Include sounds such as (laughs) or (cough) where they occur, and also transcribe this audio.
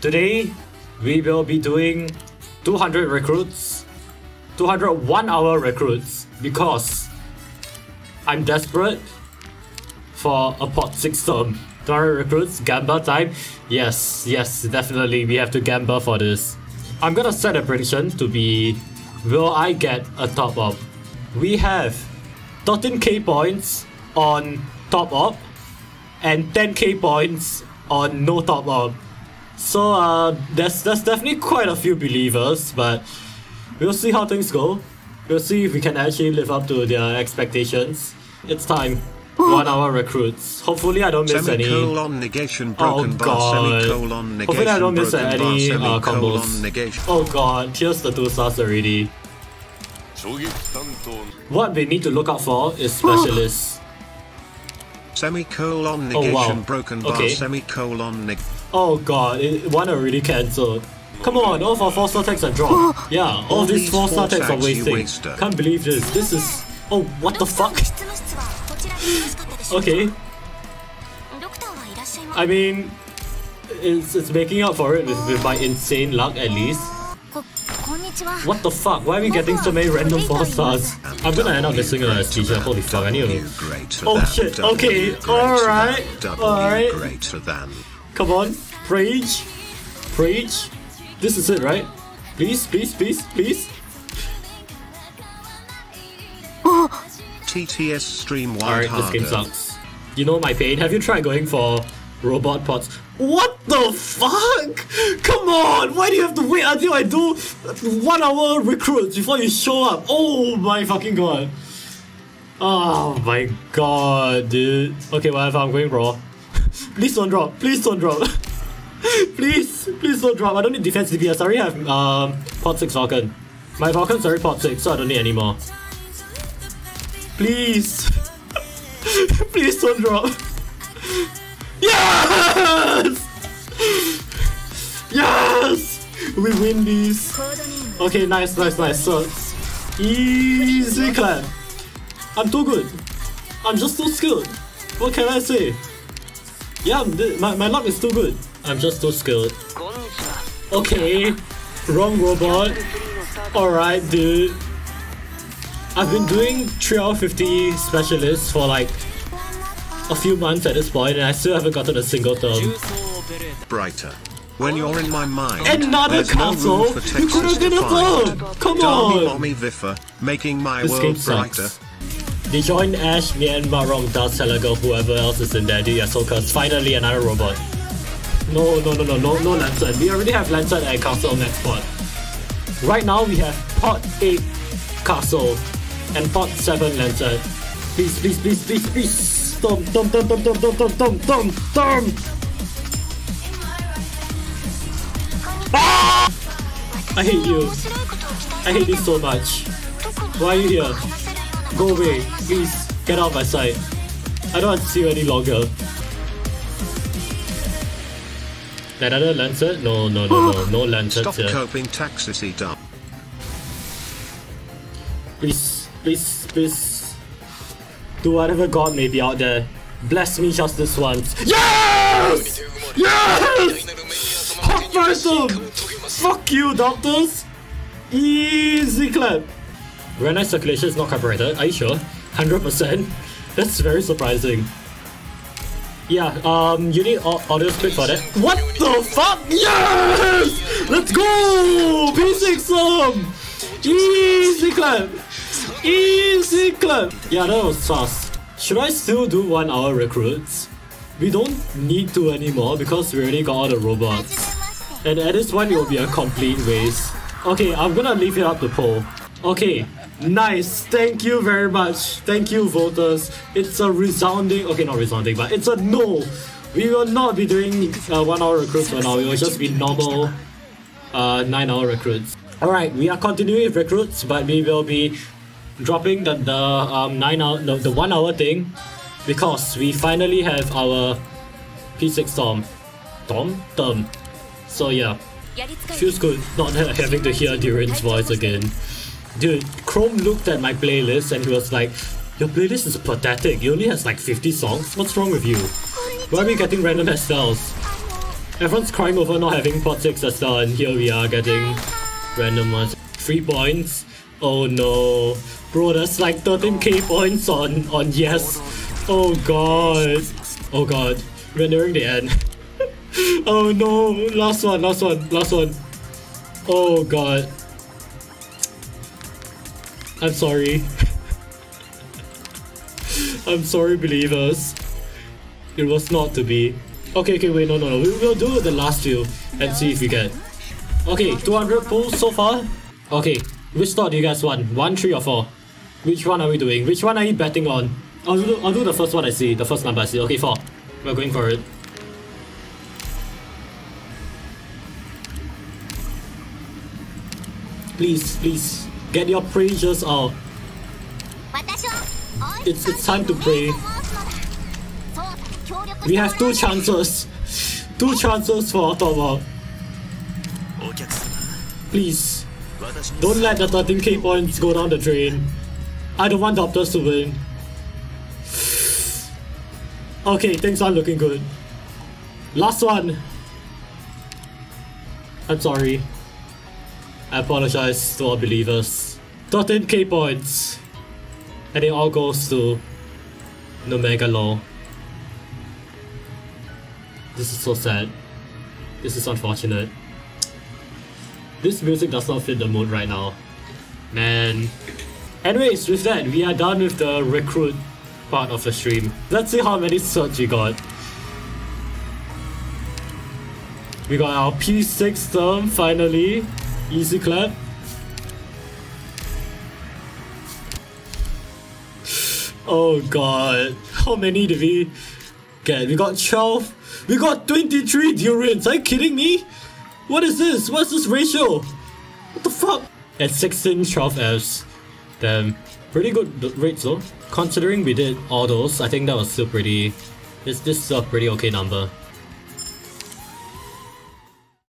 Today, we will be doing 200 recruits, 200 one hour recruits because I'm desperate for a pot 6 Thrm. 200 recruits, gamble time. Yes, yes, definitely we have to gamble for this. I'm gonna set a prediction to be will I get a top up? We have 13k points on top up and 10k points on no top up. So uh, there's, there's definitely quite a few believers, but we'll see how things go. We'll see if we can actually live up to their expectations. It's time. One hour recruits. Hopefully I don't miss semicolon any. negation broken Oh god. semicolon negation Hopefully I don't miss broken bar any uh, semicolon combos. negation. Oh god, here's the two stars already. What we need to look out for is specialists. Semicolon Oh, wow. negation broken bar Okay. semicolon neg Oh god, it, one already cancelled. Come on, all of our 4 star tags are dropped. (gasps) yeah, all, all these 4 star tags are wasting. Can't believe this. This is... Oh, what the fuck? (laughs) okay. I mean... It's, it's making up for it with, with my insane luck at least. What the fuck? Why are we getting so many random 4 stars? I'm gonna end up missing a teacher. Holy fuck, I need to... Oh shit, okay, alright, alright. Come on, preach, preach. This is it, right? Please, please, please, please. (gasps) TTS stream wild Alright, this game sucks. You know my pain. Have you tried going for robot pots? What the fuck? Come on! Why do you have to wait until I do one hour recruits before you show up? Oh my fucking god. Oh my god, dude. Okay, whatever, I'm going raw. Please don't drop. Please don't drop. (laughs) please, please don't drop. I don't need defense DPS. I already have um, Pod 6 Falcon. My Falcon's already Pod 6, so I don't need any more. Please. (laughs) please don't drop. (laughs) Yes! Yes! We win this. Okay, nice, nice, nice. So, easy clap. I'm too good. I'm just too skilled. What can I say? Yeah, my, my luck is too good. I'm just too skilled. Okay, wrong robot. Alright, dude. I've been doing 3 out of 50 specialists for like a few months at this point and I still haven't gotten a single Thrm. Brighter. When you're in my mind, Another there's no You could have been a find. Come Darmy on! Mommy Viffer, making my This world brighter. sucks. They join Ash, Mian, Barong, Dust, Talago, whoever else is in there. The Ahsoka's finally another robot. No, no, no, no, no, no Lancet. We already have Lancet at Castle next pod. Right now we have Pod 8 Castle and Pod 7 Lancet. Please, please, please, please, please. Storm, storm, storm, storm, storm, storm, storm, storm, storm. Ah! I hate you. I hate you so much. Why are you here? Go away. Please, get out of my sight. I don't want to see you any longer. Another lancer? No, no, no, no. No lancer. Stop here. coping, eat up Please, please, please. Do whatever God may be out there. Bless me just this once. Yes! Yes! Half Fuck you, doctors! Easy clap! Nice circulation is not copyrighted. Are you sure? 100%? That's very surprising. Yeah, um, you need au- audio script for that. What the fuck? Yes! Let's go! P6 um! Easy clap! Easy clap! Yeah, that was fast. Should I still do one hour recruits? We don't need to anymore because we already got all the robots. And at this point, it will be a complete waste. Okay, I'm gonna leave it up to poll. Okay, Nice. Thank you very much. Thank you, voters. It's a resounding, okay, not resounding, but it's a no. We will not be doing uh, one hour recruits for now. We will just be normal uh, nine hour recruits. Alright, we are continuing with recruits, but we will be dropping the, the um, nine hour, the, the one hour thing because we finally have our P6 Tom. Tom? Tom. So yeah. Feels good not (laughs) having to hear Duran's voice again. Dude, Chrome looked at my playlist and he was like, Your playlist is pathetic. It only has like 50 songs. What's wrong with you? Why are we getting random ass? Everyone's crying over not having pot 6 as well, and here we are getting random ones. 3 points. Oh no. Bro, that's like 13k points on, on yes. Oh god. Oh god. We're nearing the end. (laughs) oh no. Last one, last one, last one. Oh god. I'm sorry. I'm sorry, believers. It was not to be. Okay, okay, wait, no, no, no. We will do the last few and see if we get. Okay, 200 pulls so far. Okay, which slot do you guys want? One, three, or four? Which one are we doing? Which one are you betting on? I'll do, I'll do the first one I see, the first number I see. Okay, four. We're going for it. Please, please, Get your preachers out. It's, it's time to pray. We have two chances. Two chances for Ottawa. Please, don't let the 13k points go down the drain. I don't want Doctors to win. (sighs) Okay, things are looking good. Last one. I'm sorry. I apologize to all believers. 13k points. And it all goes to Nomega Law. This is so sad. This is unfortunate. This music does not fit the mood right now. Man. Anyways, with that, we are done with the recruit part of the stream. Let's see how many certs we got. We got our P6 Thrm finally. Easy clap. Oh god. How many did we get? We got 12. We got 23 Durians. Are you kidding me? What is this? What's this ratio? What the fuck? At 16, 12 Fs. Damn. Pretty good rates though. Considering we did all those, I think that was still pretty... This, this is a pretty okay number.